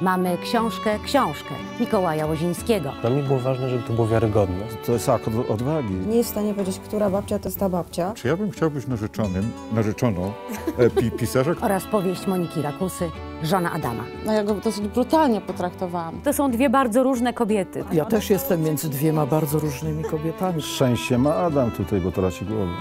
mamy książkę, książkę Mikołaja Łozińskiego. Dla mnie było ważne, żeby to było wiarygodne. To jest akt odwagi. Nie jest w stanie powiedzieć, która babcia to jest ta babcia. Czy ja bym chciał być narzeczonym, narzeczoną e, pisarza, Oraz powieść Moniki Rakusy, żona Adama. No ja go dosyć brutalnie potraktowałam. To są dwie bardzo różne kobiety. Ja też jestem między dwiema bardzo różnymi kobietami. Szczęście ma Adam tutaj, bo to traci głowę.